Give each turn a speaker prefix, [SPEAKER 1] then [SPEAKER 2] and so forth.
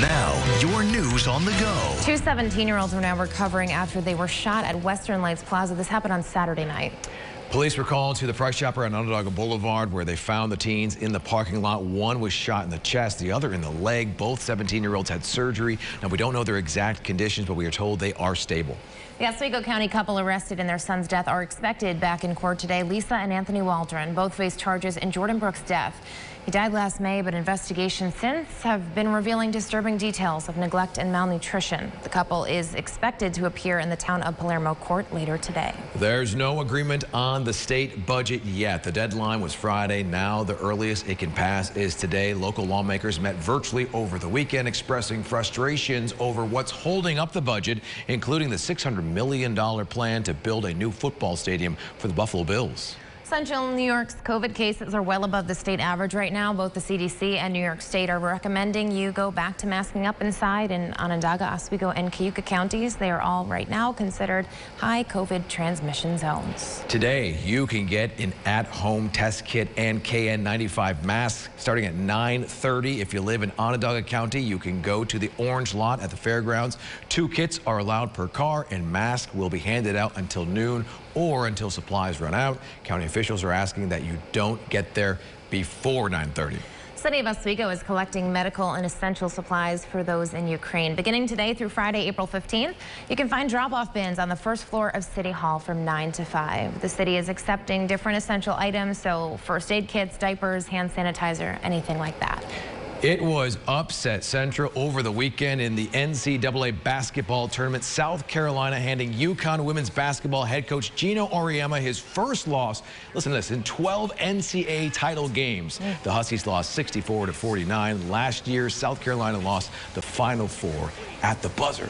[SPEAKER 1] Now, your news on the go.
[SPEAKER 2] Two 17-year-olds are now recovering after they were shot at Western Lights Plaza. This happened on Saturday night.
[SPEAKER 3] Police were called to the Price Chopper on Onondaga Boulevard where they found the teens in the parking lot. One was shot in the chest, the other in the leg. Both 17-year-olds had surgery. Now, we don't know their exact conditions, but we are told they are stable.
[SPEAKER 2] The Oswego County couple arrested in their son's death are expected back in court today. Lisa and Anthony Waldron both face charges in Jordan Brooks' death. He died last May, but investigations since have been revealing disturbing details of neglect and malnutrition. The couple is expected to appear in the town of Palermo court later today.
[SPEAKER 3] There's no agreement on the state budget yet. The deadline was Friday. Now the earliest it can pass is today. Local lawmakers met virtually over the weekend expressing frustrations over what's holding up the budget, including the $600 million plan to build a new football stadium for the Buffalo Bills.
[SPEAKER 2] Central New York's COVID cases are well above the state average right now. Both the CDC and New York State are recommending you go back to masking up inside in Onondaga, Oswego, and Cayuga counties. They are all right now considered high COVID transmission zones.
[SPEAKER 3] Today, you can get an at-home test kit and KN95 mask starting at 9.30. If you live in Onondaga County, you can go to the orange lot at the fairgrounds. Two kits are allowed per car, and masks will be handed out until noon or until supplies run out. County officials are asking that you don't get there before 930.
[SPEAKER 2] City of Oswego is collecting medical and essential supplies for those in Ukraine. Beginning today through Friday, April 15th, you can find drop-off bins on the first floor of City Hall from 9 to 5. The city is accepting different essential items, so first aid kits, diapers, hand sanitizer, anything like that.
[SPEAKER 3] It was upset central over the weekend in the NCAA basketball tournament. South Carolina handing UConn women's basketball head coach Geno Auriemma his first loss. Listen to this, in 12 NCAA title games. The Huskies lost 64 to 49. Last year, South Carolina lost the final four at the buzzer.